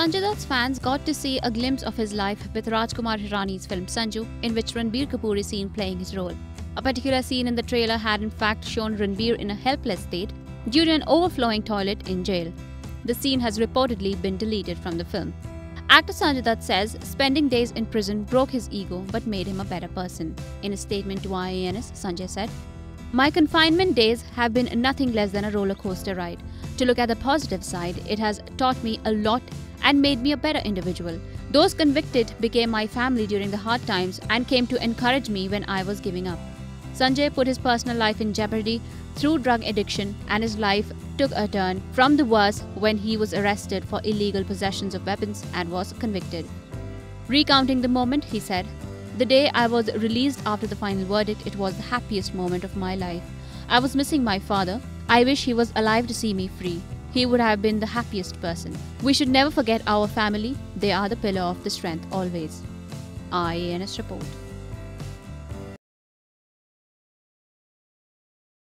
Sanjay Dutt's fans got to see a glimpse of his life with Rajkumar Hirani's film Sanju, in which Ranbir Kapoor is seen playing his role. A particular scene in the trailer had in fact shown Ranbir in a helpless state due to an overflowing toilet in jail. The scene has reportedly been deleted from the film. Actor Sanjay Dutt says spending days in prison broke his ego but made him a better person. In a statement to IANS, Sanjay said, My confinement days have been nothing less than a roller coaster ride. To look at the positive side, it has taught me a lot and made me a better individual. Those convicted became my family during the hard times and came to encourage me when I was giving up. Sanjay put his personal life in jeopardy through drug addiction, and his life took a turn from the worst when he was arrested for illegal possessions of weapons and was convicted. Recounting the moment, he said, The day I was released after the final verdict, it was the happiest moment of my life. I was missing my father. I wish he was alive to see me free. He would have been the happiest person. We should never forget our family. They are the pillar of the strength always. IANS report.